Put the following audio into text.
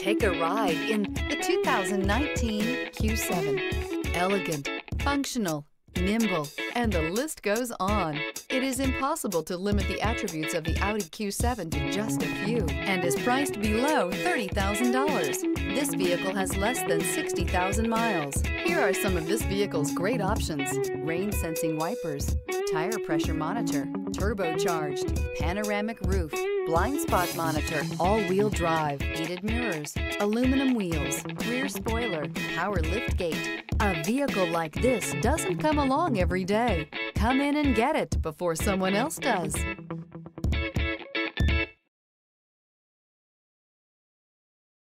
Take a ride in the 2019 Q7. Elegant, functional, nimble, and the list goes on. It is impossible to limit the attributes of the Audi Q7 to just a few and is priced below $30,000. This vehicle has less than 60,000 miles. Here are some of this vehicle's great options. Rain sensing wipers, tire pressure monitor, turbocharged, panoramic roof, blind spot monitor, all-wheel drive, heated mirrors, aluminum wheels, rear spoiler, power lift gate. A vehicle like this doesn't come along every day. Come in and get it before someone else does.